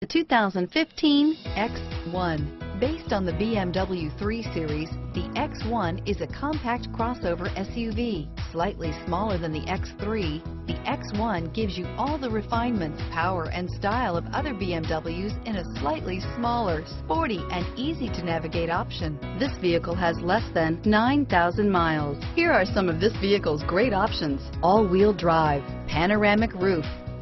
The 2015 X1. Based on the BMW 3 Series, the X1 is a compact crossover SUV. Slightly smaller than the X3, the X1 gives you all the refinements, power, and style of other BMWs in a slightly smaller, sporty, and easy-to-navigate option. This vehicle has less than 9,000 miles. Here are some of this vehicle's great options. All-wheel drive, panoramic roof,